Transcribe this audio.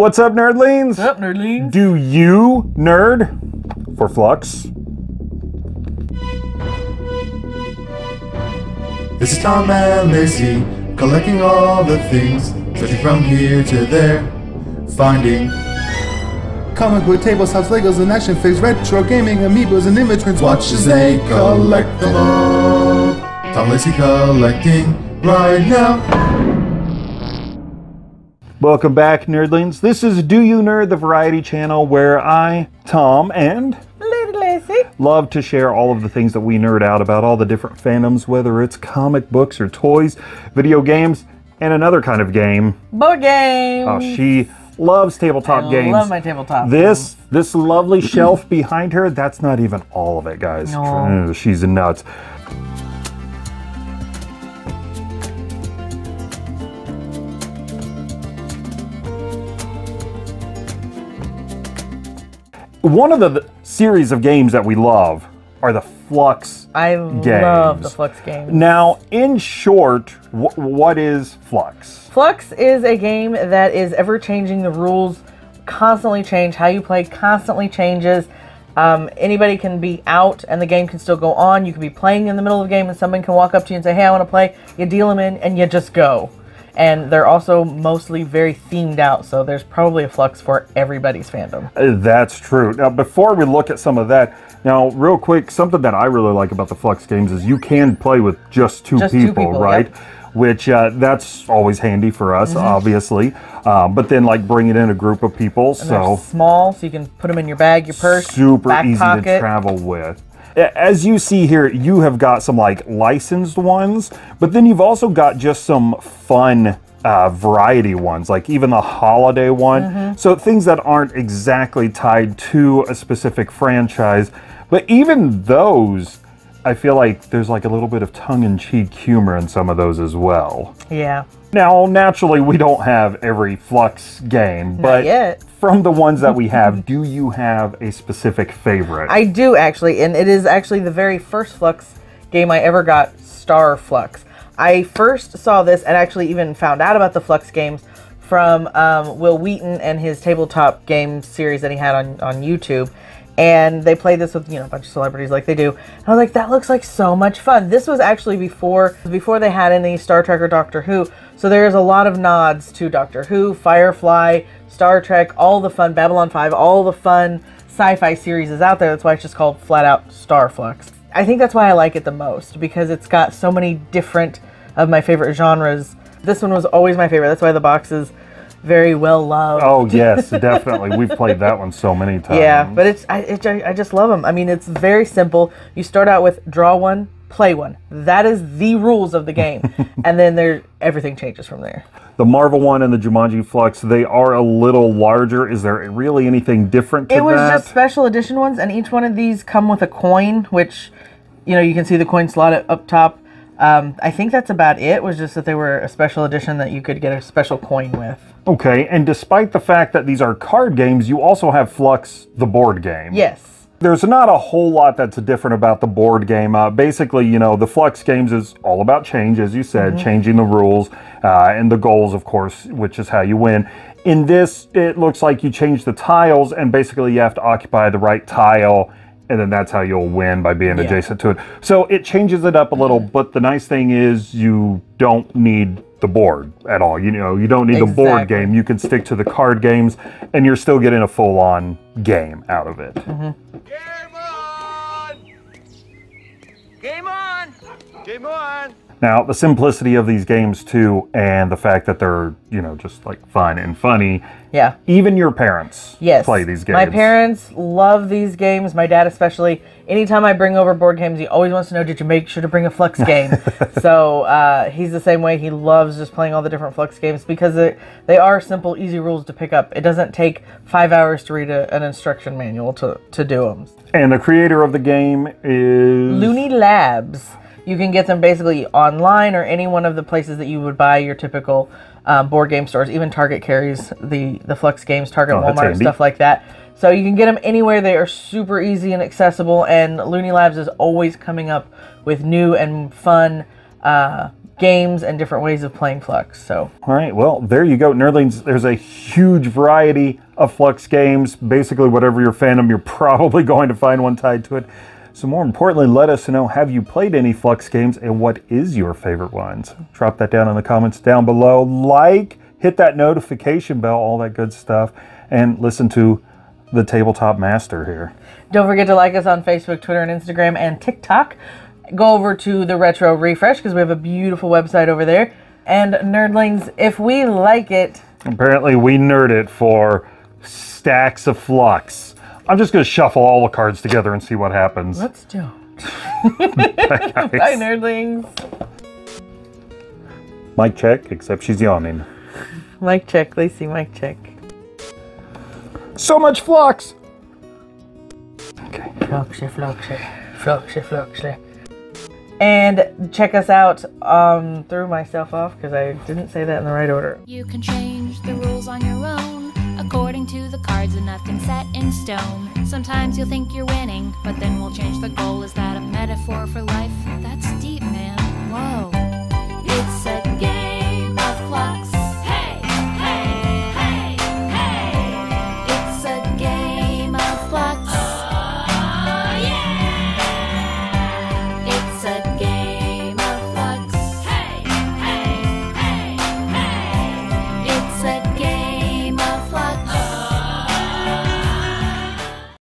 What's up, nerdlings? What's up, nerdlings? Do you nerd for Fluxx? This is Tom and Laci, collecting all the things, searching from here to there, finding comic book tables, house Legos, and action figures, retro gaming, amiibos, and immigrants. Watch as they collect them all. Tom Laci collecting right now. Welcome back, nerdlings. This is Do You Nerd, the variety channel where I, Tom, and love to share all of the things that we nerd out about, all the different fandoms, whether it's comic books or toys, video games, and another kind of game. Board game. Oh, she loves tabletop I games. love my tabletop. This this lovely shelf behind her, that's not even all of it, guys. No. She's nuts. One of the series of games that we love are the Fluxx I love the. Fluxx game. Now, in short, wh- what is Fluxx? Fluxx is a game that is ever changing. The rules constantly change. How you play constantly changes. Um, anybody can be out and the game can still go on. You can be playing in the middle of the game and someone can walk up to you and say, Hey, I want to play. You deal them in and you just go. And they're also mostly very themed out. So there's probably a Fluxx for everybody's fandom. Uh, That's true. Now, before we look at some of that, now, real quick, something that I really like about the Fluxx games is you can play with just two Just two people, people, right? yep. Which uh, that's always handy for us, Mm-hmm. obviously. Uh, but then, like, bringing in a group of people, They're so small, so you can put them in your bag, your purse, super easy to travel with. As you see here, you have got some like licensed ones, but then you've also got just some fun uh, variety ones, like even the holiday one. Mm-hmm. So things that aren't exactly tied to a specific franchise, but even those. I feel like there's like a little bit of tongue-in-cheek humor in some of those as well. Yeah. Now, naturally, we don't have every Fluxx game, but from the ones that we have, do you have a specific favorite? I do actually, and it is actually the very first Fluxx game I ever got, Star Fluxx. I first saw this and actually even found out about the Fluxx games from um, Wil Wheaton and his tabletop game series that he had on, on YouTube. And they played this with you know a bunch of celebrities like they do. And I was like, that looks like so much fun. This was actually before before they had any Star Trek or Doctor Who. So there's a lot of nods to Doctor Who, Firefly, Star Trek, all the fun Babylon 5, all the fun sci-fi series is out there. That's why it's just called flat out Starfluxx. I think that's why I like it the most because it's got so many different of my favorite genres. This one was always my favorite. That's why the box is very well loved. oh yes, definitely. We've played that one so many times. Yeah, but it's I, it, I just love them. I mean, it's very simple. You start out with draw one, play one. That is the rules of the game, and then there everything changes from there. the Marvel one and the Jumanji Fluxx, they are a little larger. Is there really anything different to It was that? just special edition ones, and each one of these come with a coin, which you know you can see the coin slot up- up top. Um, I think that's about it. Was just that they were a special edition that you could get a special coin with. okay, and despite the fact that these are card games, you also have Fluxx, the board game. Yes. There's not a whole lot that's different about the board game. Uh, basically, you know, the Fluxx games is all about change, as you said, changing the rules uh, and the goals, of course, which is how you win. In this, it looks like you change the tiles, and basically, you have to occupy the right tile, and then that's how you'll win by being adjacent to it. So it changes it up a little, but the nice thing is you don't need the board at all. You know, you don't need the board game. You can stick to the card games, and you're still getting a full-on game out of it. Mm-hmm. Game on! Game on! Game on! Now, the simplicity of these games too, and the fact that they're, you know, just like fun and funny. Yeah. Even your parents Yes. play these games. My parents love these games. My dad especially. Anytime I bring over board games, he always wants to know, did you make sure to bring a Fluxx game? so uh, he's the same way. He loves just playing all the different Fluxx games because they they are simple, easy rules to pick up. It doesn't take five hours to read a, an instruction manual to, to do them. And the creator of the game is Looney Labs. You can get them basically online or any one of the places that you would buy your typical um, board game stores. Even Target carries the the Fluxx games, Target, Oh, Walmart, stuff like that. So you can get them anywhere. They are super easy and accessible. And Looney Labs is always coming up with new and fun uh, games and different ways of playing Fluxx. So All right, well, there you go, Nerdlings. There's a huge variety of Fluxx games. Basically, whatever your fandom, you're probably going to find one tied to it. So, more importantly, let us know have you played any Fluxx games and what is your favorite ones? Drop that down in the comments down below. Like, hit that notification bell, all that good stuff, and listen to the Tabletop Master here. don't forget to like us on Facebook, Twitter, and Instagram and TikTok. Go over to the Retro Refresh because we have a beautiful website over there. And nerdlings, if we like it, Apparently, we nerd it for stacks of Fluxx. I'm just going to shuffle all the cards together and see what happens. let's do. It. Bye, nerdlings. Mic check, except she's yawning. Mic check, Laci. Mic check. So much flux. Okay. Fluxy, fluxy, fluxy, fluxy. And check us out. Um, threw myself off because I didn't say that in the right order. You can change the rules on your own according to the cards and nothing set in stone. Sometimes you'll think you're winning, but then we'll change the goal. Is that a metaphor for life?